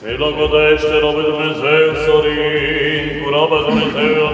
Se la godește, robe Dumnezeu, sorin, cu Dumnezeu,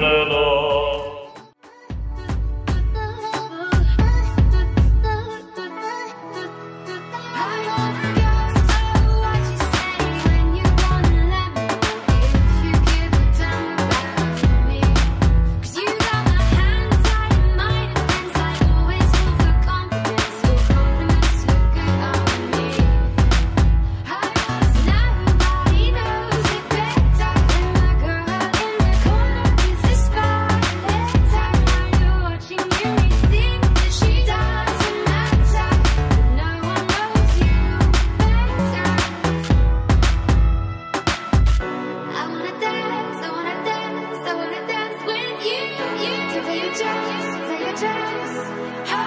pages.